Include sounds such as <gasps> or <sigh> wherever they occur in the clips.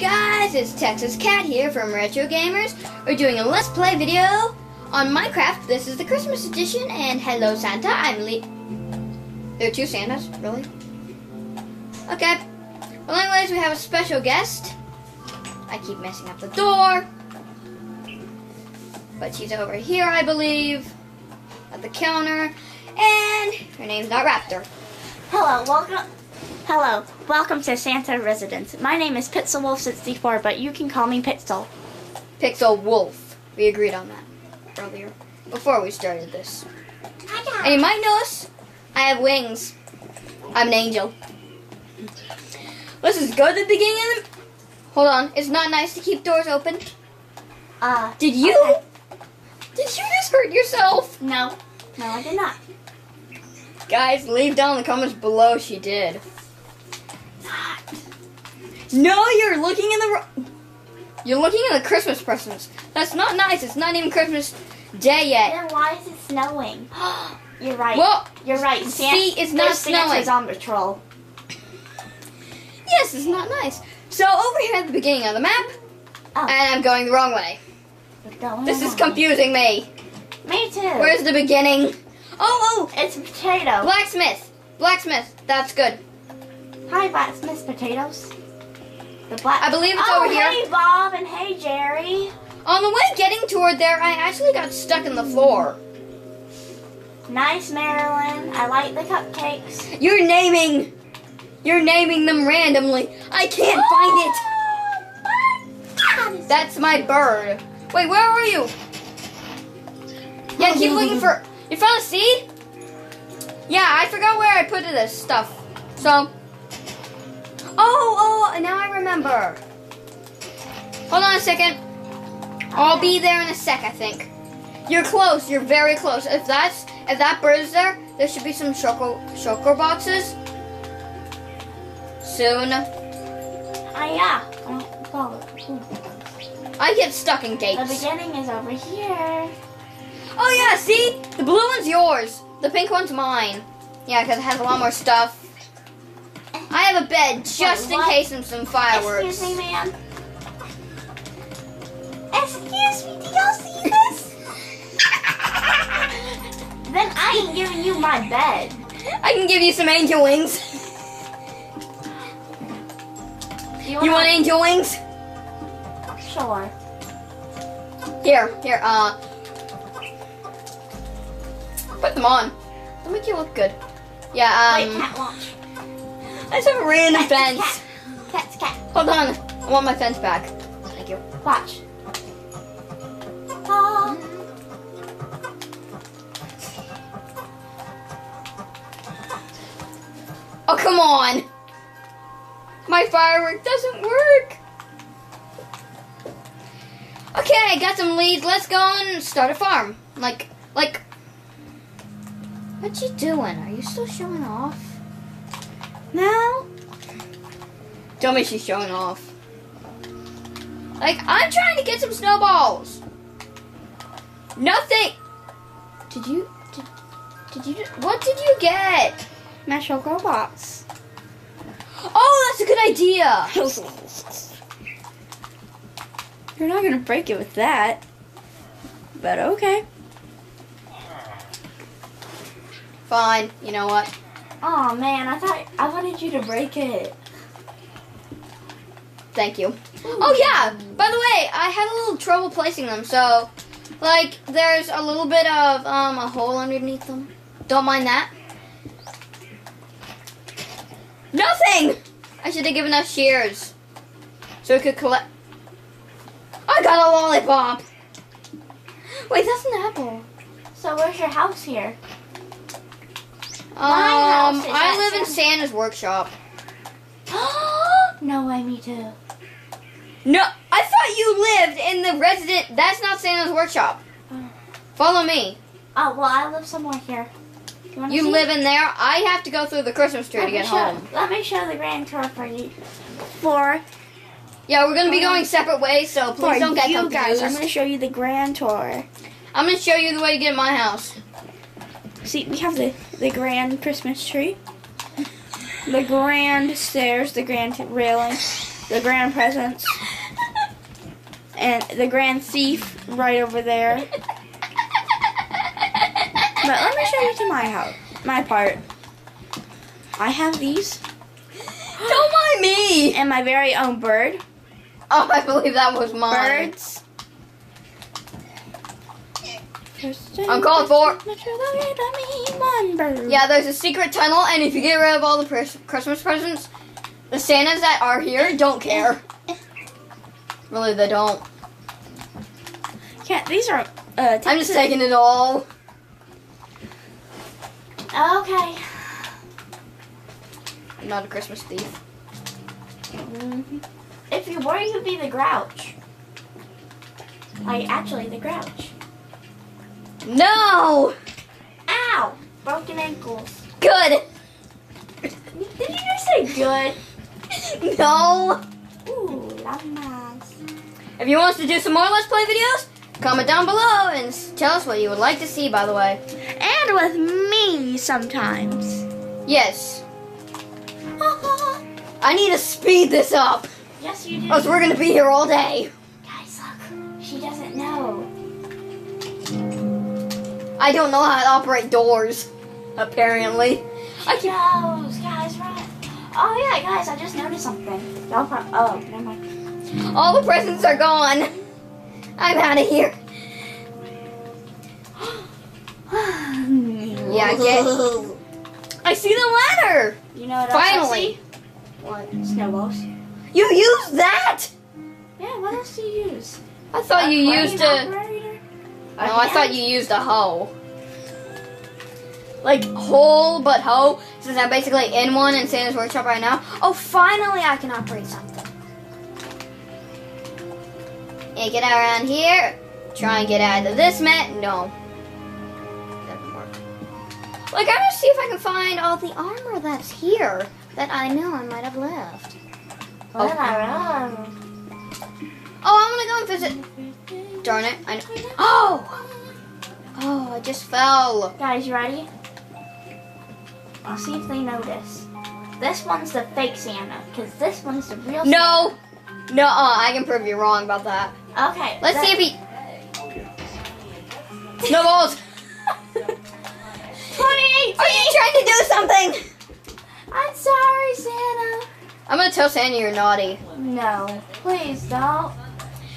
guys? It's Texas Kat here from Retro Gamers. We're doing a Let's Play video on Minecraft. This is the Christmas edition, and hello Santa, I'm Lee. There are two Santas, really? Okay. Well, anyways, we have a special guest. I keep messing up the door. But she's over here, I believe, at the counter. And her name's not Raptor. Hello, welcome. Hello, welcome to Santa Residence. My name is PixelWolf64, but you can call me Pixel. Pixel Wolf. We agreed on that earlier, before we started this. And you might notice I have wings. I'm an angel. Let's just go to the beginning of the... Hold on. It's not nice to keep doors open. Uh, Did you? okay. Did you just hurt yourself? No, no, I did not. Guys, leave down in the comments below she did. No, you're looking in the... You're looking in the Christmas presents. That's not nice. It's not even Christmas Day yet. Then why is it snowing? <gasps> You're right. Well, You're right. San- see, it's not snowing. Santa's on patrol. Yes, it's not nice. So over here at the beginning of the map, Oh. and I'm going the wrong way. Going This is on? confusing me. Me too. Where's the beginning? Oh, oh, It's a potato. blacksmith. Blacksmith. That's good. Hi, Blacksmith Potatoes. The black. I believe it's oh, over here. Oh, hey Bob and hey Jerry. On the way getting toward there, I actually got stuck in the floor. Nice Marilyn. I like the cupcakes. You're naming, you're naming them randomly. I can't find find it. Oh, it. That's my bird. Wait, where are you? Yeah, keep looking for. You found a seed? Yeah, I forgot where I put this stuff. So. Oh, oh, now I remember. Hold on a second. I'll be there in a sec, I think. You're close. You're very close. If that's if that bird is there, there should be some choco choco boxes. Soon. Ah, yeah. Oh. I get stuck in gates. The beginning is over here. Oh yeah, see? The blue one's yours. The pink one's mine. Yeah, because it has a lot more stuff. I have a bed just in case of some fireworks. Excuse me, ma'am. Excuse me, do y'all see this? <laughs> then I ain't giving you my bed. I can give you some angel wings. You, You want angel wings? Sure. Here, here, uh. Put them on. They'll make you look good. Yeah, Wait, um. cat I just have a random Cat's fence. cat. Cat's cat. Hold on. I want my fence back. Thank you. Watch. Ah. Oh, come on. My firework doesn't work. Okay, I got some leads. Let's go and start a farm. Like, like. What you doing? Are you still showing off? No. Tell me she's showing off. Like, I'm trying to get some snowballs. Nothing. Did you? Did, did you? What did you get? Metro robots. Oh, that's a good idea. <laughs> You're not gonna break it with that. But okay. Fine. You know what? Oh man, I thought I wanted you to break it. Thank you. Oh yeah. By the way, I had a little trouble placing them. So, like, there's a little bit of um a hole underneath them. Don't mind that. Nothing. I should have given us shears, so we could collect. I got a lollipop. Wait, that's an apple. So where's your house here? Um, house is I at live in Santa's workshop. <gasps> no way, me too. No, I thought you lived in the resident. That's not Santa's workshop. Oh. Follow me. Oh well, I live somewhere here. You, You live in there. I have to go through the Christmas tree Let to get show- home. Let me show the grand tour for you. For Yeah, we're gonna be going separate ways, so please don't get you confused. guys, I'm gonna show you the grand tour. I'm gonna show you the way to get in my house. See, we have the the grand Christmas tree, the grand stairs, the grand railing. the grand presents, and the grand thief right over there. But let me show you to my house, my part. I have these Don't mind me. and my very own bird. Oh, I believe that was mine. Birds. Uncalled for. One bird. Yeah, there's a secret tunnel, and if you get rid of all the Christmas presents, the Santas that are here don't care. Really, they don't. Can't, these are. Uh, I'm just taking it all. Okay. I'm not a Christmas thief. Mhm. If you were, you'd be the Grouch. Like, actually, the Grouch. No! Ow! Broken ankles. Good! Did you just say good? <laughs> No! Ooh, that's nice. If you want us to do some more Let's Play videos, comment down below and tell us what you would like to see, by the way. And with me sometimes. Yes. <laughs> I need to speed this up, yes, you do. else we're gonna be here all day. I don't know how to operate doors, apparently. I She knows. Guys, right. Oh, yeah, guys, I just noticed something. Y'all pro- oh, never mind. All the presents are gone. I'm out of here. <gasps> Yeah, I get. I see the ladder. You know what Finally. see? What? Snowballs. You used that. Yeah, what else do you use? I thought you A used crane No, I thought you used a hoe. Like hole, but hoe. Since I'm basically in one in Santa's workshop right now. Oh, finally I can operate something. Yeah, get out around here. Try and get out of this mat. No. Like, I'm gonna see if I can find all the armor that's here that I know I might have left. Well, I don't know. Oh, I'm gonna go and visit. Darn it. I know. Oh! Oh, I just fell. Guys, you ready? I'll see if they notice. This one's the fake Santa, because this one's the real No! No, uh, I can prove you wrong about that. Okay. Let's that- see if he. <laughs> Snowballs! 2018! Are you trying to do something? I'm sorry, Santa. I'm gonna tell Santa you're naughty. No, please don't.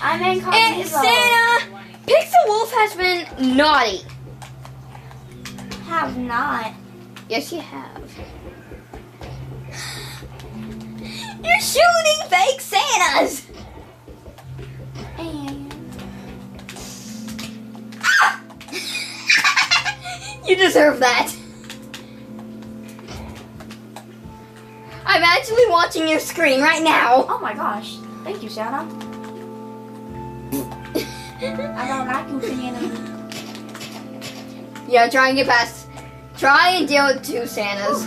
I'm And incognito. Santa! Pixel Wolf has been naughty. Have not. Yes, you have. You're shooting fake Santas! And you deserve that. I'm actually watching your screen right now. oh my gosh, thank you, Santa. I don't like you, Santa. Yeah, try and get past. Try and deal with two Santas.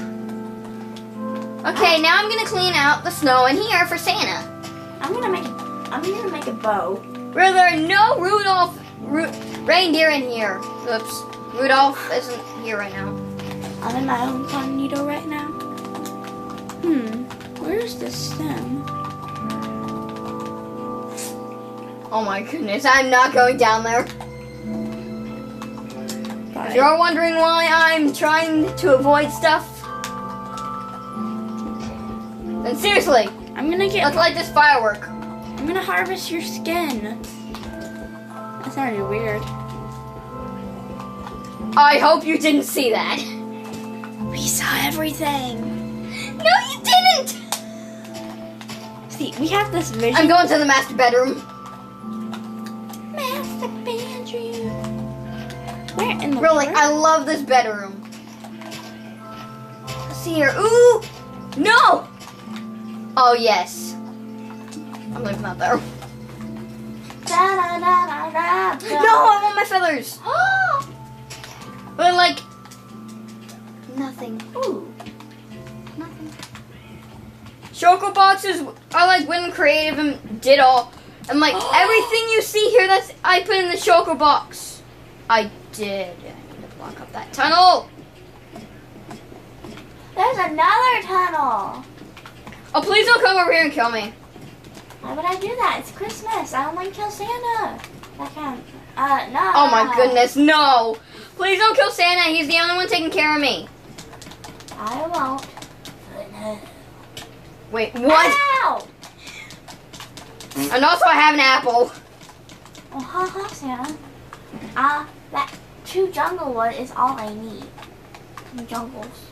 Okay, now I'm gonna clean out the snow in here for Santa. I'm gonna make a. I'm gonna make a bow. Where there are no Rudolph Ru- reindeer in here. Oops. Rudolph isn't here right now. I'm in my own incognito right now. Hmm, where's the stem? Oh my goodness, I'm not going down there. If you're wondering why I'm trying to avoid stuff, then seriously, I'm gonna get. let's light this firework. I'm gonna harvest your skin. That sounded weird. I hope you didn't see that. We saw everything. No, you didn't! See, we have this vision. I'm going to the master bedroom. The Really. I love this bedroom. Let's see here. Ooh! No! Oh, yes. I'm leaving that there. No, I want my feathers. <gasps> But like, nothing. Ooh. Nothing. Choco boxes are like when creative and did all, and like <gasps> everything you see here, that's I put in the choco box. I did. I need to block up that tunnel. There's another tunnel. Oh, please don't come over here and kill me. Why would I do that? It's Christmas. I don't want to kill Santa. I can't. Uh, no. Oh my goodness, no! Please don't kill Santa. He's the only one taking care of me. I won't. No. Wait, what? Ow! And also, I have an apple. Oh, haha, Santa. Uh, that two jungle wood is all I need. Two jungles.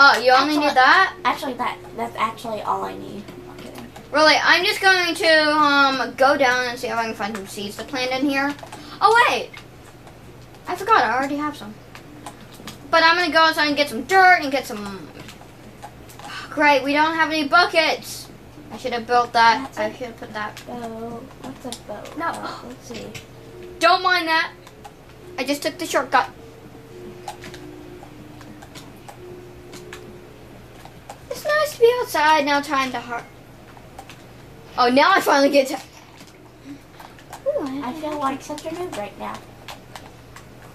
Oh, you only need that? Actually, that that's actually all I need. I'm. Really, I'm just going to um go down and see if I can find some seeds to plant in here. Oh wait, I forgot. I already have some. But I'm gonna go outside and get some dirt and get some. <sighs> Great, we don't have any buckets. I should have built that. That's I should have put that. Bow. What's a bow? No. Let's see. Don't mind that. I just took the shortcut. It's nice to be outside now. Time to heart. Oh, now I finally get to. Ooh, I feel like such a noob right now.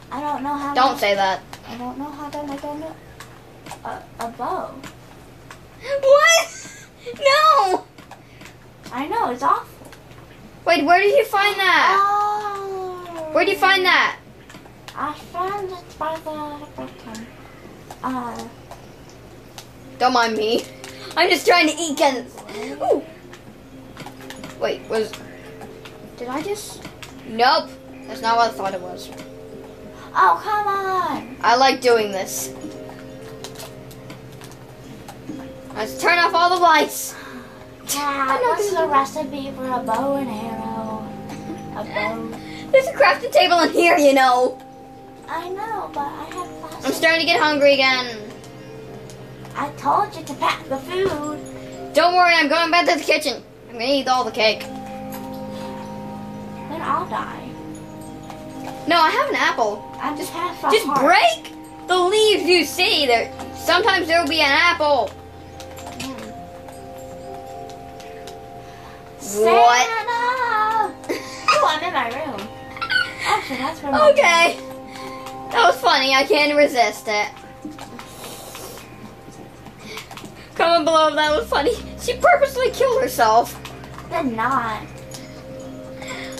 I don't know how. Don't to, say that. I don't know how to make a a, a bow. <laughs> What? No. I know it's awful. Wait, where did you find that? Oh. Where did you find that? I found it by the bottom. Uh, Don't mind me. I'm just trying to eat again. Ooh. Wait, was. Did I just. Nope. That's not what I thought it was. oh come on! I like doing this. Let's turn off all the lights. Yeah, what's gonna the recipe for a bow and arrow? A bow. <laughs> There's a crafting table in here, you know. I know, but I have plastic. I'm starting to get hungry again. I told you to pack the food. Don't worry, I'm going back to the kitchen. I'm gonna eat all the cake. Then I'll die. No, I have an apple. I'm just a Just heart. break the leaves you see. There, sometimes there will be an apple. What? Santa! oh, I'm in my room. Actually, that's where <laughs> Okay, that was funny. I can't resist it. Comment below if that was funny. She purposely killed herself. Did not.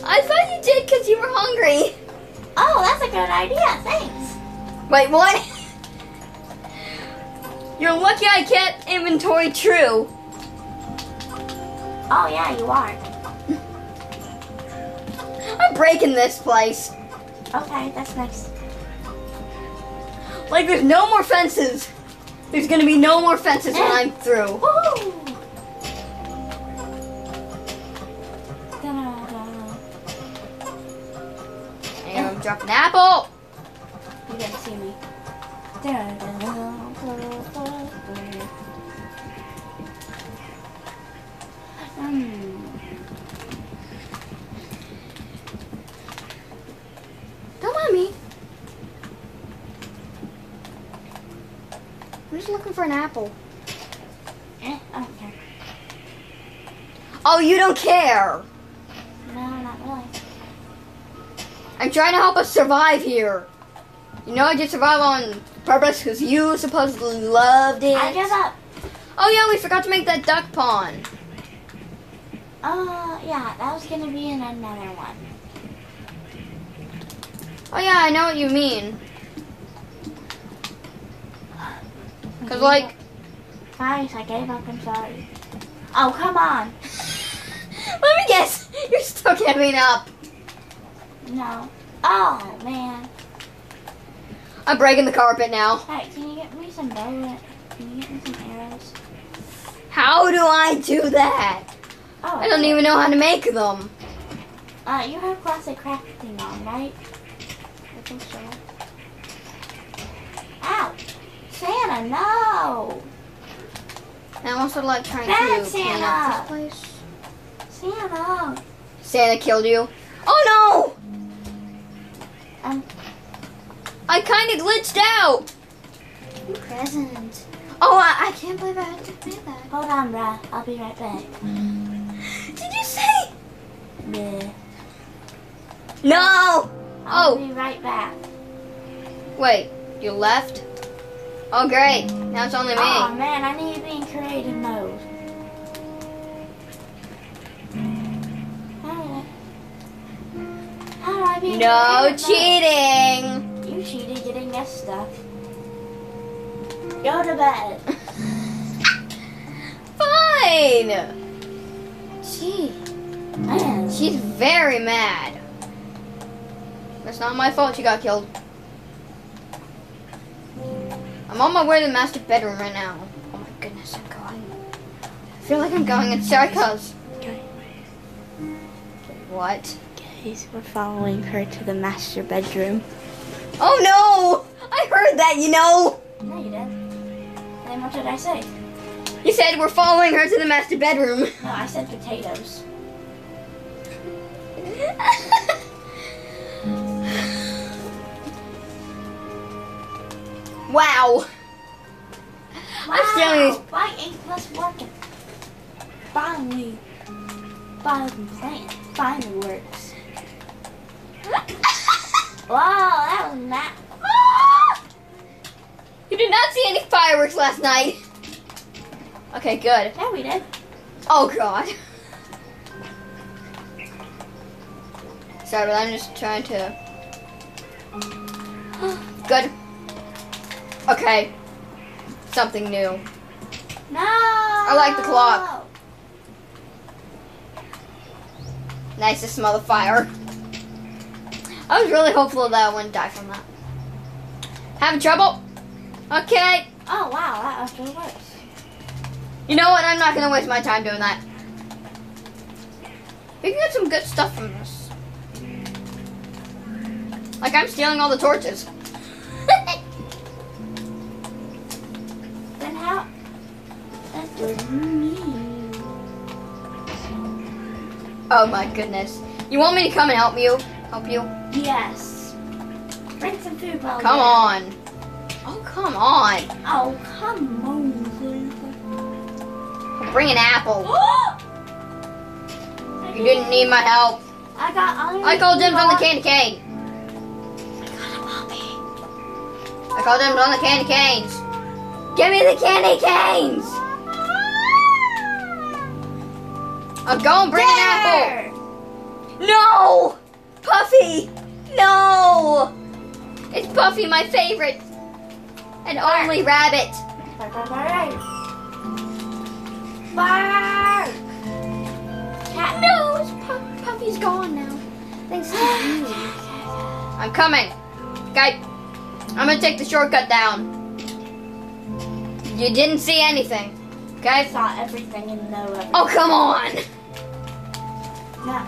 I thought you did because you were hungry. Oh, that's a good idea. Thanks. Wait, what? You're lucky I kept inventory true. Oh yeah, you are. I'm breaking this place. Okay, that's nice. Like there's no more fences. There's gonna be no more fences when. I'm through. Woo! And I'm dropping an apple. You didn't see me. Hmm. Don't mind me. I'm just looking for an apple. Eh, I don't care. Oh, you don't care. No, not really. I'm trying to help us survive here. You know I just survive on purpose because you supposedly loved it. I give up. Oh yeah, we forgot to make that duck pond. Uh, yeah, that was gonna be in another one. Oh yeah, I know what you mean. Cause like, Guys, I gave up. I'm sorry. Oh, come on. <laughs> let me guess, you're still giving up. No. Oh, man. I'm breaking the carpet now. Hey, can you get me some bow? Can you get me some arrows? How do I do that? Oh, I don't even know how to make them. Uh, you have classic crafting on, right? I think so. Ow! Santa, no! I'm also like trying Bad to clean Santa. up this place. Santa! Santa killed you. Oh Um, no! I kind of glitched out. present. Oh, I, I can't believe I had to do that. Hold on, bruh. I'll be right back. <gasps> Did you say? Bleh. No! I'll Oh. be right back. Wait, you left? Oh great, now it's only me. Oh man, I need to be in creative mode. How do I, be No cheating! Mode? You cheated getting this stuff. Go to bed. <laughs> Fine! Gee. Man. She's very mad. That's not my fault she got killed. I'm on my way to the master bedroom right now. Oh my goodness, I'm going. I feel like I'm going in circles. Okay. What? Guys, we're following her to the master bedroom. Oh no! I heard that, you know! No, you did. Then what did I say? You said we're following her to the master bedroom. No, I said potatoes. <laughs> wow. I'm stealing these. Why ain't this working? Finally. Finally playing. Finally works. <laughs> Wow, that was not. <laughs> You did not see any fireworks last night. Okay, good. Yeah, we did. Oh god. Sorry, but I'm just trying to. <gasps> Good. Okay. Something new. No. I like the clock. Nice to smell the fire. I was really hopeful that I wouldn't die from that. Having trouble? Okay. Oh wow, that actually works. You know what? I'm not gonna waste my time doing that. We can get some good stuff from this. Like I'm stealing all the torches. Oh my goodness. You want me to come and help you? Help you? Yes. Bring some food, while Come on. Oh come on. Oh come on. Bring an apple. <gasps> You didn't need my help. I got. I called dibs on the candy cane. I got a puppy. I called dibs on the candy canes. Give me the candy canes. I'll go and bring an apple. No! Puffy! No! It's Puffy, my favorite. And only rabbit. Bark, bark, bark. Bark. Cat. No, it's Pu- Puffy's gone now. Thanks to <gasps> you. I'm coming. Okay. I'm gonna take the shortcut down. You didn't see anything. I saw everything and know everything. Oh, come on. No.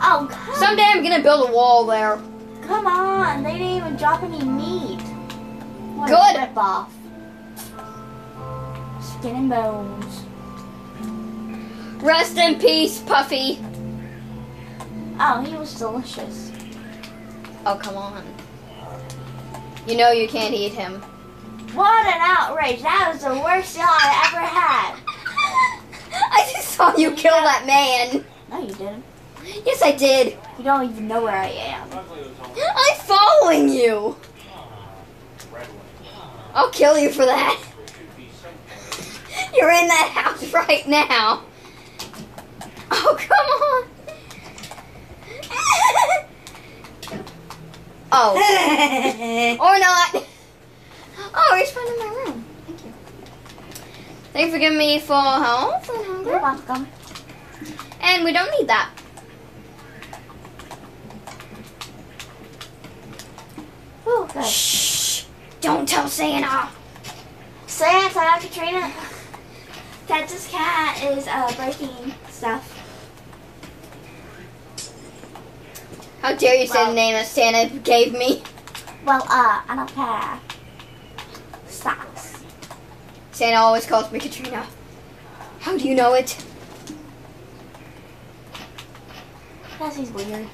Oh, come, Someday I'm gonna build a wall there. come on. They didn't even drop any meat. What Good. rip off. Skin and bones. Rest in peace, Puffy. Oh, he was delicious. Oh, come on. You know you can't eat him. What an outrage. That was the worst meal I ever had. <laughs> I just saw you kill that man. No, you didn't. Yes, I did. You don't even know where I am. I'm following you. I'll kill you for that. You're in that house <laughs> right now. Oh, come on. <laughs> oh. <laughs> Or not. Oh, you're spawning in my room. Thank you. Thank you for giving me full health and You're welcome. And we don't need that. Oh, good. Shh. Don't tell Santa. Santa, Katrina. Texas Kat is uh, breaking stuff. How dare you say Well- the name that Santa gave me? Well, uh, I don't care. Socks. Santa always calls me Katrina. How do you know it? Because he's weird.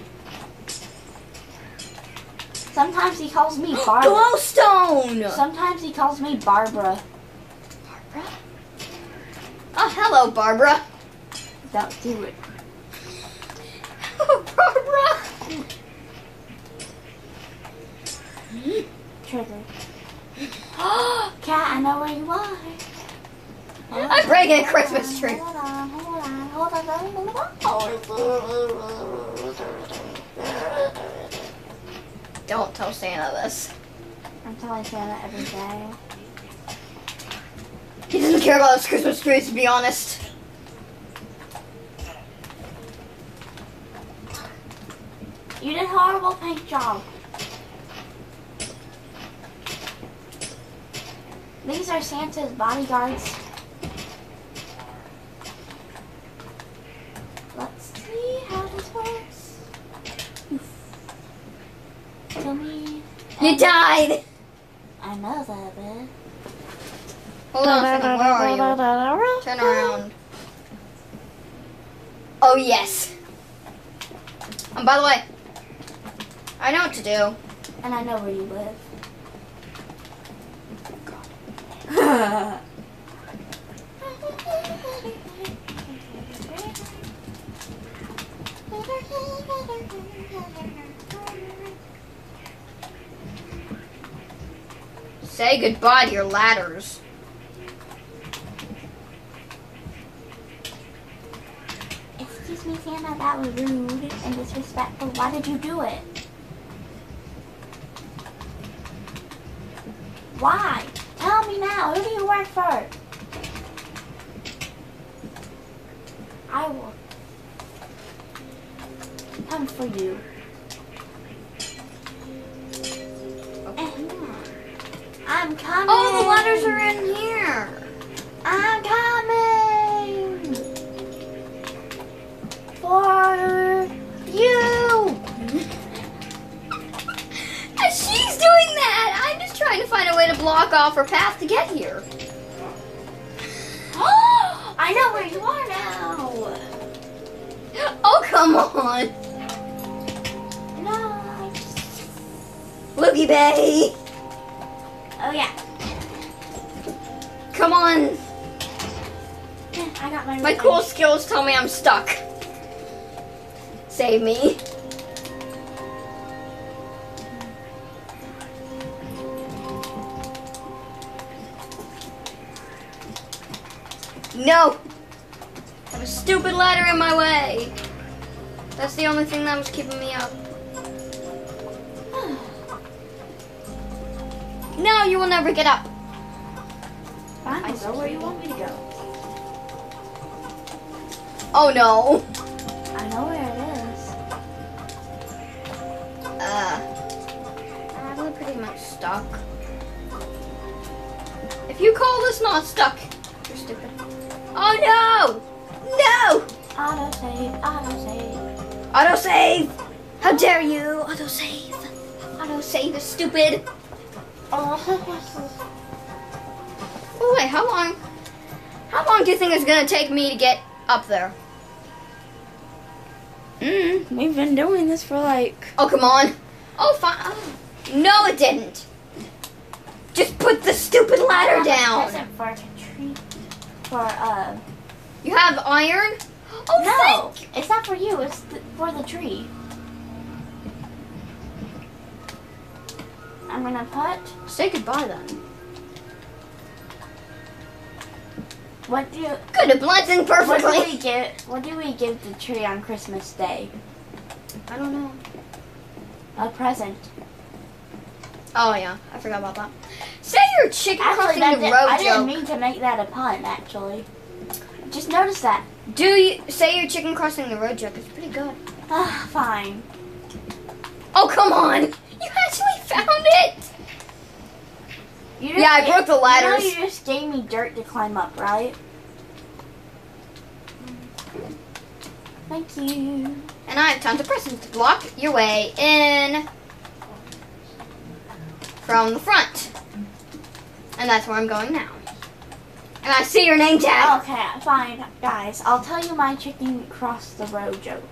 Sometimes he calls me Barbara. Glowstone! Sometimes he calls me Barbara. Barbara? Oh, hello, Barbara. Don't do it. Barbara! Trigger. <gasps> Cat, I know where you are. I'm breaking a Christmas tree. Hold on, hold on, hold on, hold on, hold on. <laughs> Don't tell Santa this. I'm telling Santa every day. He doesn't care about his Christmas trees, to be honest. You did a horrible paint job. These are Santa's bodyguards. Let's see how this works. Tell me. You died! I know that, man. Hold on, Santa, where are you? Turn around. Oh, yes. And by the way, I know what to do. And I know where you live. <laughs> <laughs> <laughs> Say goodbye to your ladders. Excuse me, Santa, that was rude and disrespectful. Why did you do it? Why? Tell me now. Who do you work for? I will come for you. I'm coming. Oh, the ladders are in here. I'm coming for you. She's doing that. I'm just trying to find a way to block off her path to get here. <gasps> I know where you are now. Oh, come on. No. Loogie Bay. Come on. I got my. My cool skills tell me I'm stuck. Save me. No! I have a stupid ladder in my way. That's the only thing that was keeping me up. <sighs> No, you will never get up. Go where you want me to go. Oh no. I know where it is. Uh, I'm pretty much stuck. If you call this not stuck, you're stupid. Oh no! No! Auto save, auto save. Auto save! How dare you? Auto save. Auto save is stupid. Oh, <laughs> Oh wait, how long? How long do you think it's gonna take me to get up there? Mm. we've been doing this for like. Oh come on. Oh fine. Oh. No, it didn't. Just put the stupid ladder down. Present for a tree. For uh. You have iron? Oh No, thank it's not for you. It's th- for the tree. I'm gonna put. Say goodbye then. What do you? Good, it blends in What do perfectly. we give? What do we give the tree on Christmas Day? I don't know. A present. Oh yeah, I forgot about that. Say your chicken Actually, crossing the did, road I didn't mean to make that a pun. Actually, just notice that. Do you say your chicken crossing the road joke? It's pretty good. Ah, fine. Oh come on! You actually found it. You Yeah, I broke the ladders. You know you just gave me dirt to climb up, right? Thank you. And I have tons of presents to block your way in from the front. And that's where I'm going now. And I see your name tag. Okay, fine, guys. I'll tell you my chicken cross the road joke.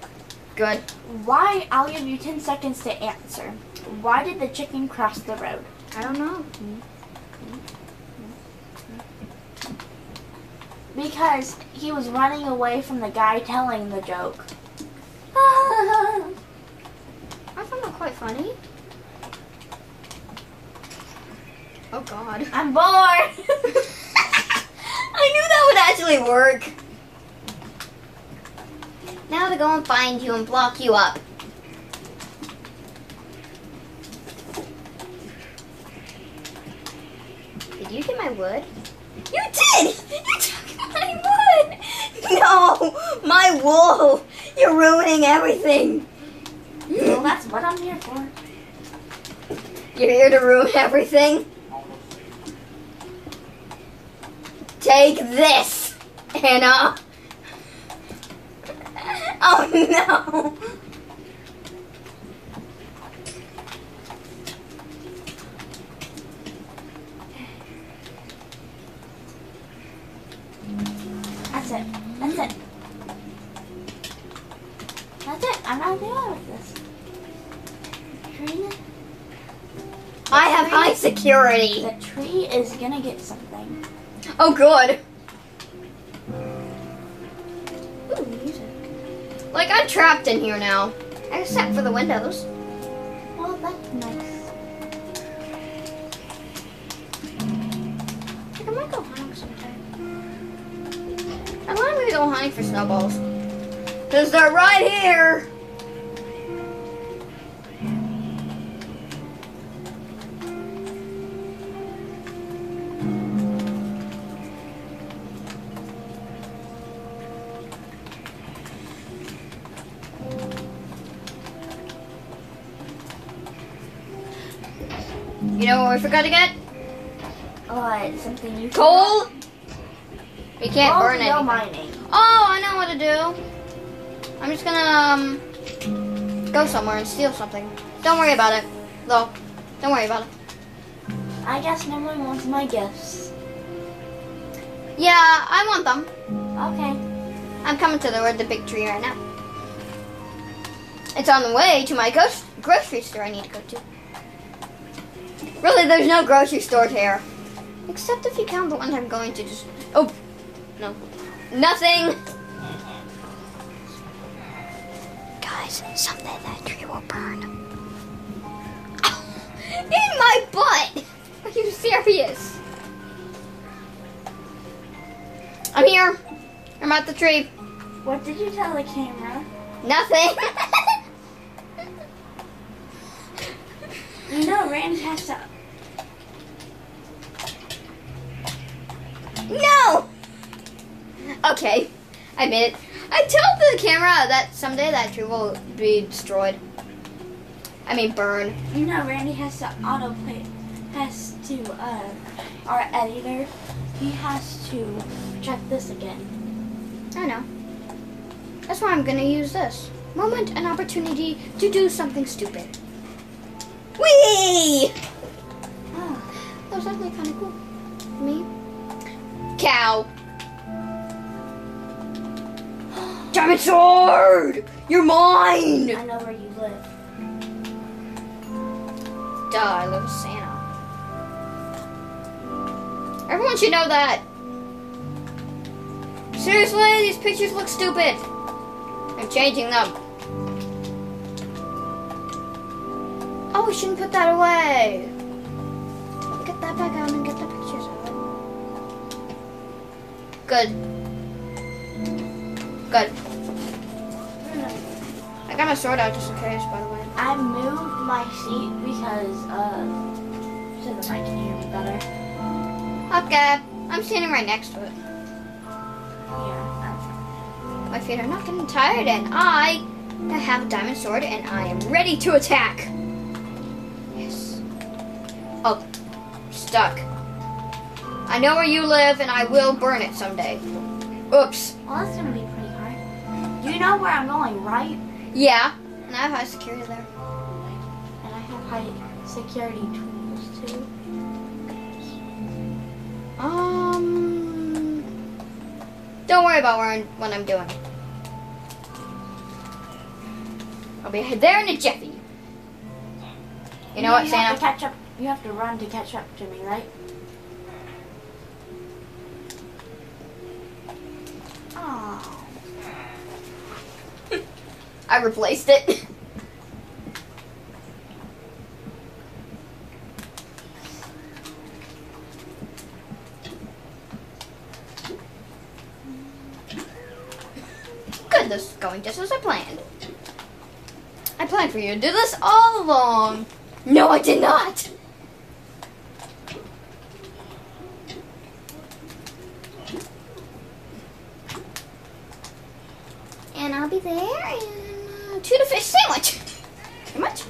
Good. Why? I'll give you 10 seconds to answer. Why did the chicken cross the road? I don't know. Hmm? Because he was running away from the guy telling the joke. <laughs> I found that quite funny. Oh god. <laughs> I'm bored. <laughs> I knew that would actually work. Now to go and find you and block you up. You get my wood? You did! You took <laughs> my wood! No! My wool! You're ruining everything! Well, that's what I'm here for. You're here to ruin everything? Take this, Anna! <laughs> Oh no! It. That's it. That's it. I'm not dealing with this. Tree, I have high security. the tree is gonna get something. Oh, good. Ooh, music. Like, I'm trapped in here now. Except for the windows. Well, that's nice. Like, I might go hunting sometime. I want to go hunting for snowballs. Because they're right here. You know what we forgot to get? Alright, something you Coal. We can't burn it. Oh, I know what to do. I'm just gonna um go somewhere and steal something. Don't worry about it, though. Don't worry about it. I guess no one wants my gifts. Yeah, I want them. Okay. I'm coming to the the big tree right now. It's on the way to my ghost grocery store. I need to go to. Really, there's no grocery store here, except if you count the ones I'm going to. Just oh, no, nothing. Guys, someday that tree will burn. <laughs> In my butt! Are you serious? I'm here. I'm at the tree. What did you tell the camera? Nothing. <laughs> You know, Randy has to. no. Okay, I made it. I told the camera that someday that tree will be destroyed. I mean, burn. You know, Randy has to autoplay. Has to. Uh, our editor. He has to check this again. I know. That's why I'm gonna use this moment and opportunity to do something stupid. Whee! Oh, That was actually kind of cool. Me? Cow. Diamond sword! You're mine! I know where you live. Duh, I live Santa. Everyone should know that. Seriously, these pictures look stupid. I'm changing them. Oh, we shouldn't put that away. Get that back on and get the pictures out. Good. Good. I got my sword out just in case, by the way. I moved my seat because uh, so the mic can hear me better. Okay, I'm standing right next to it. Yeah. My feet are not getting tired, and I have a diamond sword, and I am ready to attack. Yes. Oh, stuck. I know where you live, and I will burn it someday. Oops. Well, that's gonna be pretty hard. You know where I'm going, right? Yeah, and I have high security there. And I have high security tools too. Um. Don't worry about where I'm, what I'm doing. I'll be there in a jiffy. You know what, you have Santa? catch up. You have to run to catch up to me, right? I replaced it. Good, this is going just as I planned. I planned for you to do this all along. No, I did not. And I'll be there in uh, tuna fish sandwich. Pretty much.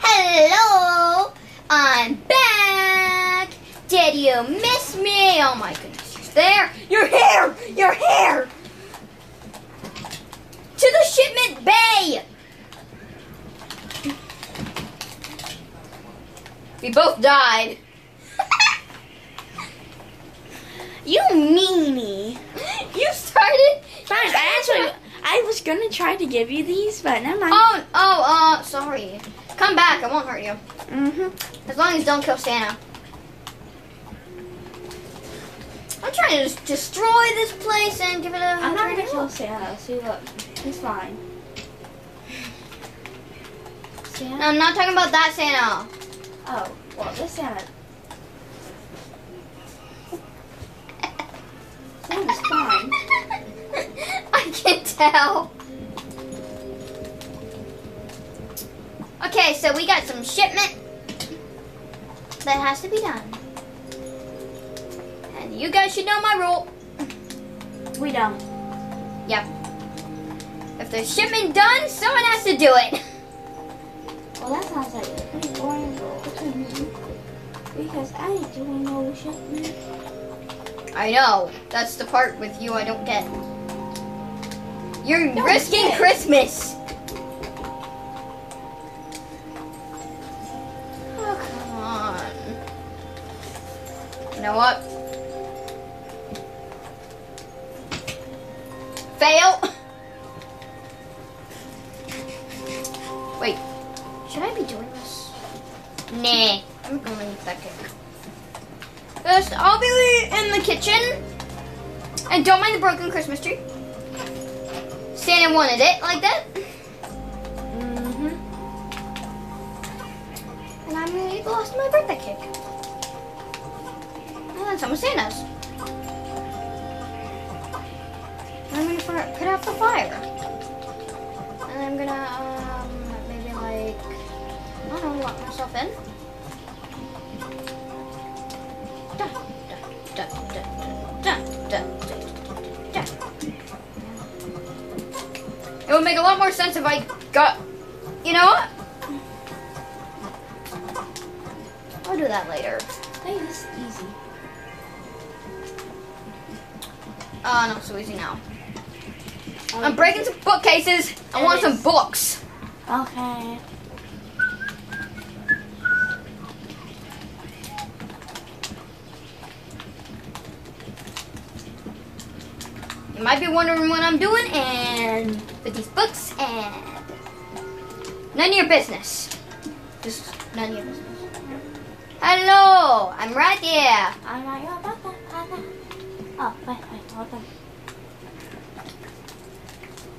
Hello, I'm back. Did you miss me? Oh my goodness, you're there. You're here. You're here. To the shipment bay. We both died. You meanie. You started. Fine, I actually, I was gonna try to give you these, but never mind. Oh, oh, uh, sorry. Come back. I won't hurt you. Mm-hmm. As long as don't kill Santa. I'm trying to just destroy this place and give it a. I'm not gonna kill Santa. See, look, he's fine. Santa? No. I'm not talking about that Santa. Oh, well, this Santa. Santa's fine. <laughs> I can tell. Okay, so we got some shipment that has to be done. And you guys should know my rule. We don't. Yep. If there's shipment done, someone has to do it. Well, that sounds like a pretty boring role to me. Because I ain't doing no shit. I know. That's the part with you I don't get. You're Don't risking get. Christmas. You know what? Fail. Wait. Should I be doing this? Nah. I'm to eat that cake. First, I'll be in the kitchen. And don't mind the broken Christmas tree. Santa wanted it like that. Mm-hmm. And I'm gonna eat the last of my birthday cake. Some of Santa's. I'm gonna put out the fire. And I'm gonna, um, maybe like, I don't know, lock myself in. It would make a lot more sense if I got, you know what? I'll do that later. Hey, Uh, not so easy now. Oh, I'm breaking some bookcases. I want some books. Okay. You might be wondering what I'm doing, and with these books, and none of your business. Just none of your business. Hello, I'm right here. I'm not your brother. Oh, wait, wait,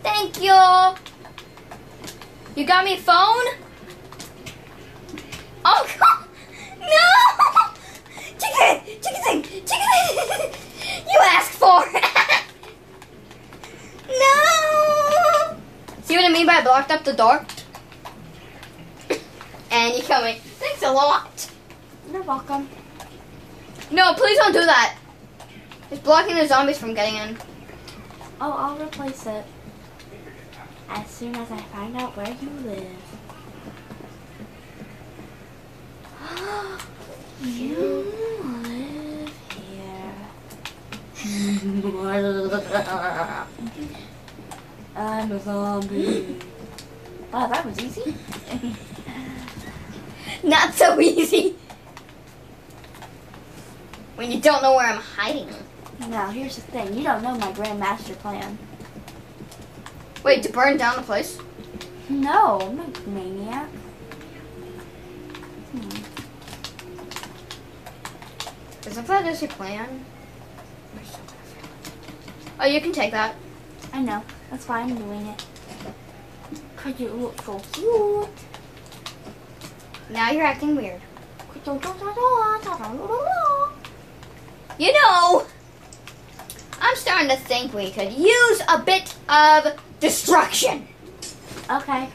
Thank you. You got me a phone? Oh, God. no! Chicken, chicken, chicken. You asked for it. no. See what I mean by I blocked up the door? And you coming. Thanks a lot. You're welcome. No, please don't do that. It's blocking the zombies from getting in. Oh, I'll replace it. As soon as I find out where you live. <gasps> you live here. I'm a zombie. Wow, that was easy. <laughs> Not so easy. When you don't know where I'm hiding. Now, here's the thing. You don't know my grand master plan. Wait, to burn down the place? No, I'm not a maniac. Hmm. Isn't that just your plan? Oh, you can take that. I know. That's why I'm doing it. Cause you look so cute. Now you're acting weird. You know, I'm starting to think we could use a bit of destruction. Okay.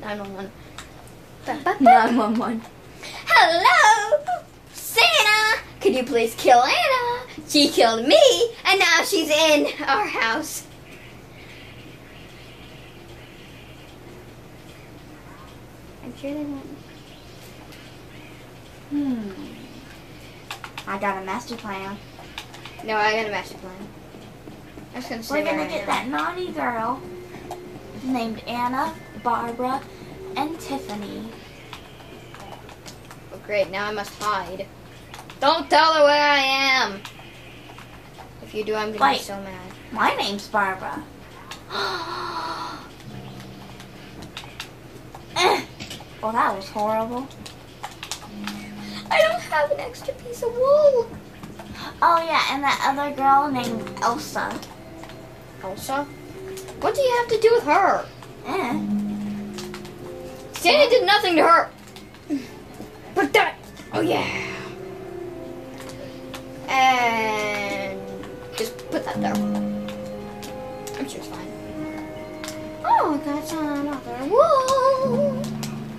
911. 911. Hello, Santa. Could you please kill Anna She killed me, and now she's in our house. I'm sure they won't. Hmm. I got a master plan. No, I got a master plan. I'm just gonna say We're gonna I get am. that naughty girl named Anna, Barbara, and Tiffany. Oh, great, now I must hide. Don't tell her where I am. If you do, I'm gonna Wait. be so mad. My name's Barbara. <gasps> Eh. Well, that was horrible. I don't have an extra piece of wool. Oh yeah, and that other girl named Elsa. Elsa? What do you have to do with her? Eh. Santa did nothing to her. But that. Oh yeah. And just put that there. I'm sure it's fine. Oh, I got some other wool.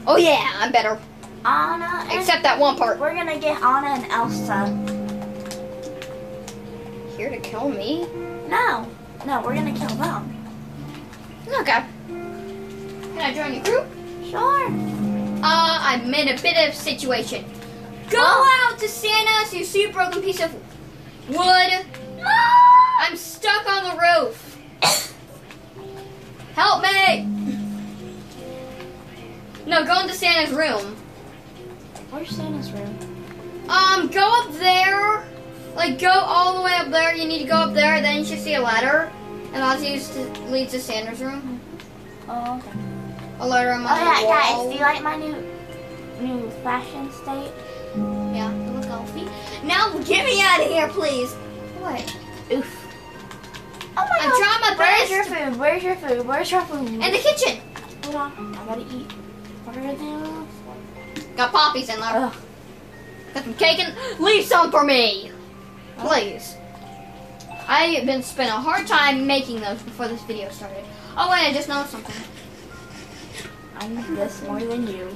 Oh yeah, I'm better. Anna. Except that one part. we're gonna get Anna and Elsa. Here to kill me? No, no, we're gonna kill them. Okay. Can I join your group? Sure. Uh, I'm in a bit of situation. Go Oh. out to Santa's, you see a broken piece of wood. No! I'm stuck on the roof. Help me! No, go into Santa's room. Where's Santa's room? Um, go up there. Like, go all the way up there. You need to go up there, then you should see a ladder. And that leads to, leads to Santa's room. Oh, okay. A ladder on Oh yeah, wall. guys, do you like my new new fashion state? Yeah, you look healthy. Now, get me out of here, please. What? Oof. Oh my I'm god. trying my Where's best. your food? Where's your food? Where's your food? In the kitchen. Hold on, I gotta eat. What are those? Got poppies in there. Ugh. Got some cake and leave some for me, please. I've been spending a hard time making those before this video started. Oh wait, I just noticed something. I need this more than you.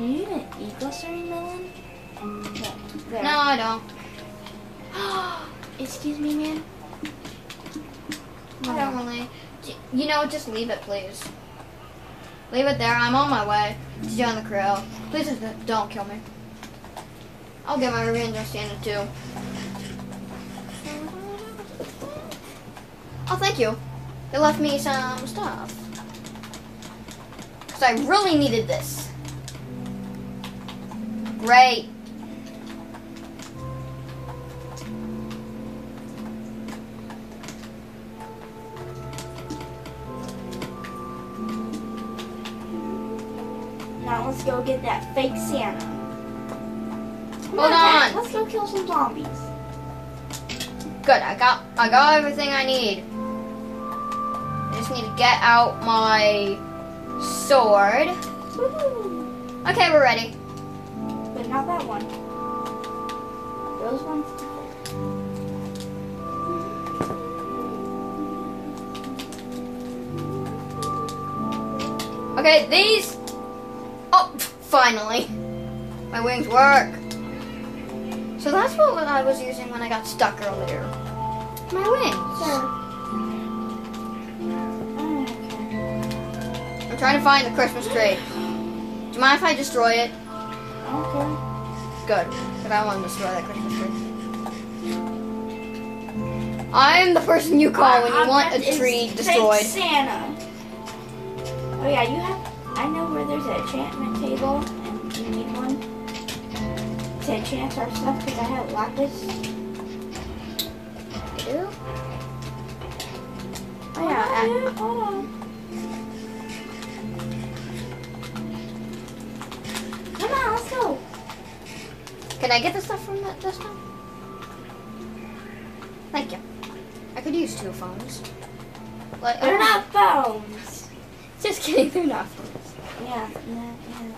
You need an e-glycerin melon? Yeah, there. No, I don't. <gasps> Excuse me, man. I don't really. You know, just leave it, please. Leave it there. I'm on my way to join the crew. Please don't kill me. I'll get my revenge on Santa too. Oh, thank you. They left me some stuff. Because I really needed this. Great. Let's go get that fake Santa. Come Hold Dad, on. Let's go kill some zombies. Good. I got I got everything I need. I just need to get out my sword. Woohoo! Okay, we're ready. But not that one. Those ones. Okay, these. Finally, my wings work. So that's what I was using when I got stuck earlier. My wings. Okay. I'm trying to find the Christmas tree. Do you mind if I destroy it? Okay. Good, because I want to destroy that Christmas tree. I'm the person you call when you want a tree destroyed. Santa. Oh yeah, you have. I where there's an enchantment table, and you need one to enchant our stuff because I have lapis. Ew. Oh yeah, and, hold on. Come on, let's go. Can I get the stuff from that this time? Thank you. I could use two phones. Like, They're oh, not phones. Just kidding, they're not phones. Yeah, no, yeah.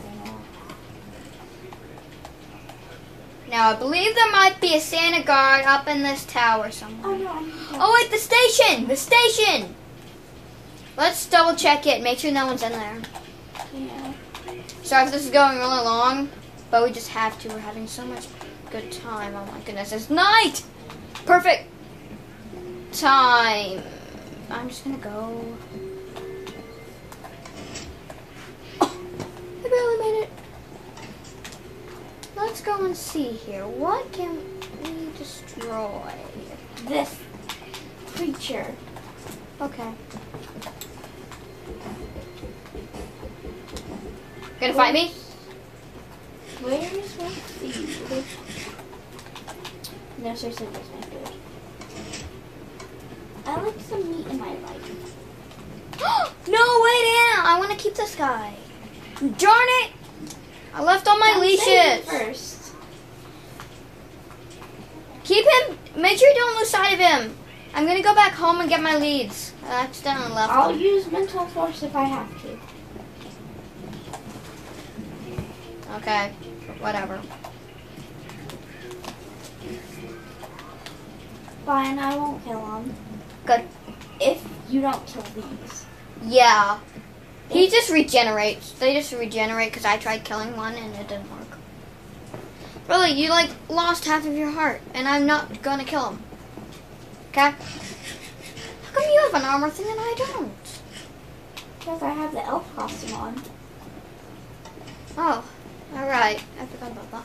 Now, I believe there might be a Santa guard up in this tower somewhere. Oh no, I need. Oh, wait, the station! The station! Let's double check it, make sure no one's in there. Yeah. Sorry if this is going really long, but we just have to. We're having so much good time. Oh my goodness, it's night! Perfect time. I'm just gonna go. Barely made it. Let's go and see here. What can we destroy? This creature. Okay. Gonna fight me? Where is my food? No, seriously, where's my food? I like some meat in my life. <gasps> no, wait, Anna. I want to keep this guy. Darn it! I left all my saving leashes. first. Keep him. Make sure you don't lose sight of him. I'm gonna go back home and get my leads. I accidentally left I'll them. use mental force if I have to. Okay, whatever. Fine, I won't kill him. Good. If you don't kill these. Yeah. He just regenerates. They just regenerate because I tried killing one and it didn't work. Really, you like lost half of your heart, and I'm not gonna kill him. Okay? How come you have an armor thing and I don't? Because I have the elf costume on. Oh, alright. I forgot about that.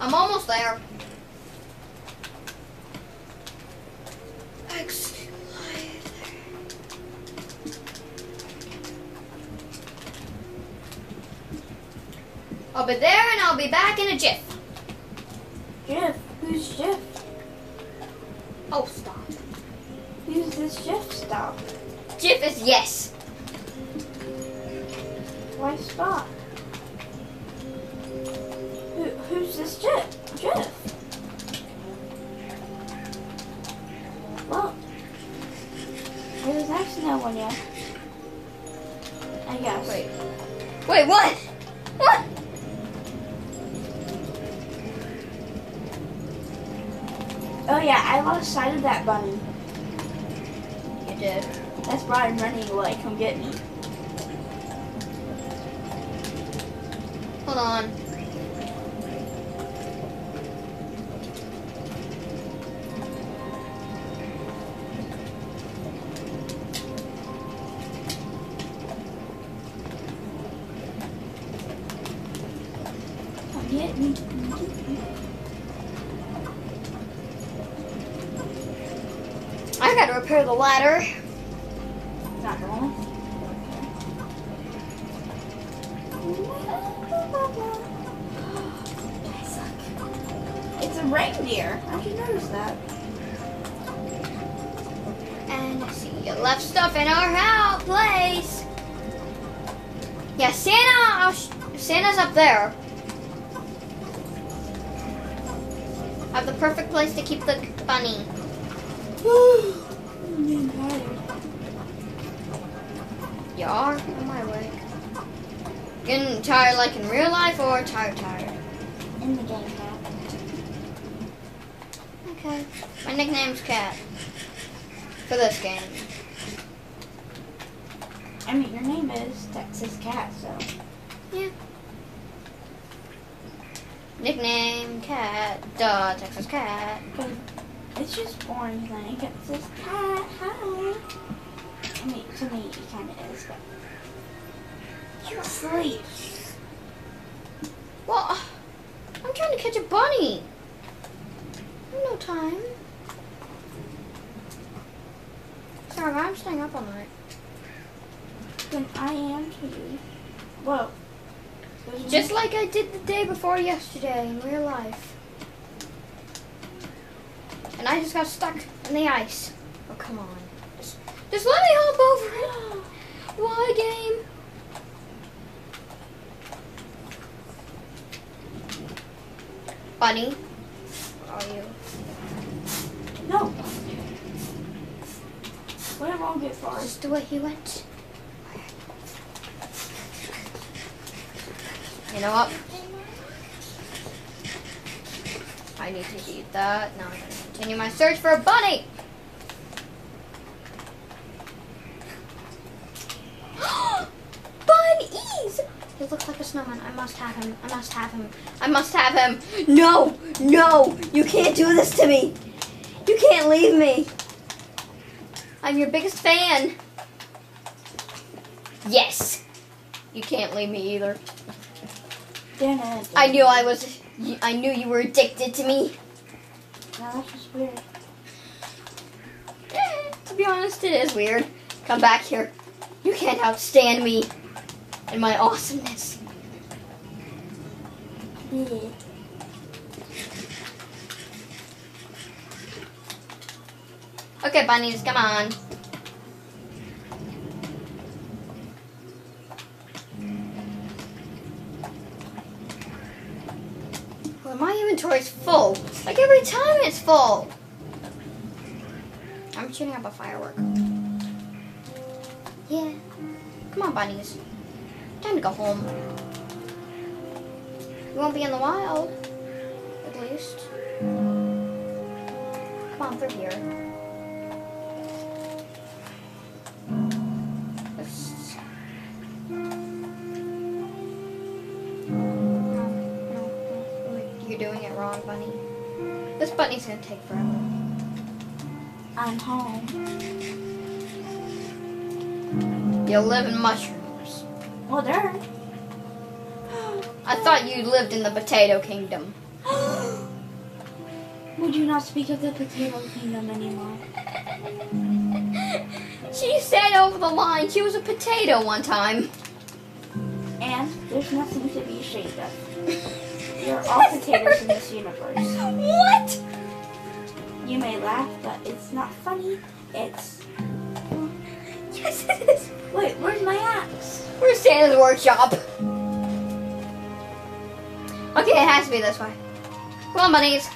I'm almost there. Exit I'll be there and I'll be back in a jiff. Jiff? who's Jiff? Oh, stop. Who's this Jeff stop? Jiff is yes. Why stop? Who, who's this Jiff? Jiff? Well, there's actually no one yet. I guess. Wait. Wait, what? What? Oh yeah, I lost sight of that bunny. You did. That's Brian running away. Come get me. Hold on. Come get me. I gotta repair the ladder. Not. It's a reindeer. How'd you notice that? And I see you left stuff in our house place. Yeah, Santa. Oh, sh- Santa's up there. I have the perfect place to keep the bunny. <gasps> I'm getting tired. You are? Am I awake? Getting tired like in real life or tired tired? In the game now. Okay. My nickname's Cat. For this game. I mean, your name is Texas Kat, so. Yeah. Nickname Cat. Duh, Texas Kat. It's just boring. It gets this cat. Hi. I mean, to me, it kind of is, but. You're asleep. Well, I'm trying to catch a bunny. No time. Sorry, I'm staying up all night. Then I am too. Whoa. Just like I did the day before yesterday in real life. And I just got stuck in the ice. Oh, come on. Just, just let me hop over it. Why, game? Bunny, where are you? No. Where won't get far. Just the way he went. You know what? I need to eat that. Now I'm going to continue my search for a bunny. Bunnies! Is looks like a snowman. I must have him. I must have him. I must have him. No, no, you can't do this to me. You can't leave me. I'm your biggest fan. Yes. You can't leave me either. I knew I was. I knew you were addicted to me. No, that's just weird. Eh, to be honest, it is weird. Come back here. You can't outstand me and my awesomeness. Yeah. Okay, bunnies, come on. Well, my inventory's full. Like every time it's full. I'm shooting up a firework. Yeah. Come on, bunnies. Time to go home. You won't be in the wild. At least. Come on through here. This- No, no, no. You're doing it wrong, Bunny. This bunny's gonna take forever. I'm home. You live in mushrooms. Well, there. I thought you lived in the potato kingdom. <gasps> Would you not speak of the potato kingdom anymore? <laughs> she said over the line she was a potato one time. And there's nothing to be ashamed of. <laughs> You're all potatoes in this <laughs> universe. What? You may laugh, but it's not funny. It's. Yes, it is. Wait, where's my axe? Where's Santa's workshop? Okay, it has to be this way. Come on, bunnies.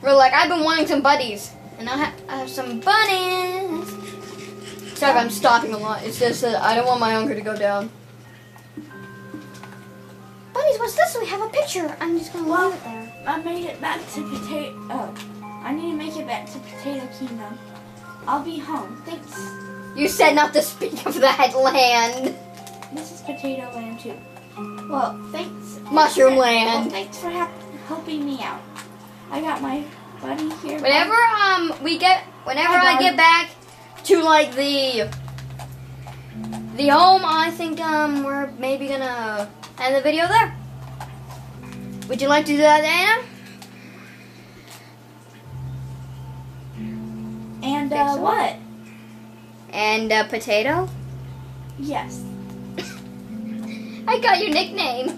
We're like, I've been wanting some buddies, and I, ha- I have some bunnies. Sorry I'm stopping a lot. It's just that I don't want my hunger to go down. Bunnies, what's this? We have a picture. I'm just gonna Well- leave it there. I made it back to potato. Oh, I need to make it back to Potato Kingdom. I'll be home. Thanks. You said not to speak of that land. This is Potato Land too. Well, thanks. Mushroom Well, land. thanks for helping me out. I got my buddy here. Whenever um we get whenever Hi, I get back to like the the home, I think um we're maybe gonna end the video there. Would you like to do that, Anna? And uh, so. what? And uh, potato? Yes. <laughs> I got your nickname.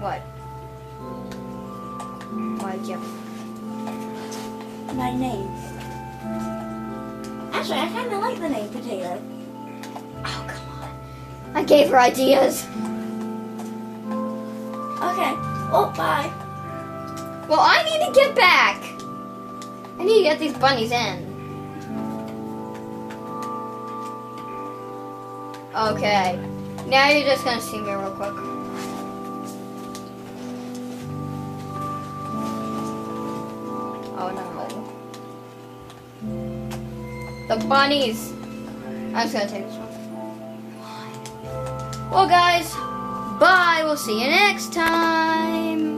What? Why'd you? My name. Actually, I kind of like the name Potato. Oh come on! I gave her ideas. Okay. Well, bye. Well, I need to get back. I need to get these bunnies in. Okay. Now you're just gonna see me real quick. Oh no. The bunnies. I'm just gonna take this one. Well, guys, bye. We'll see you next time.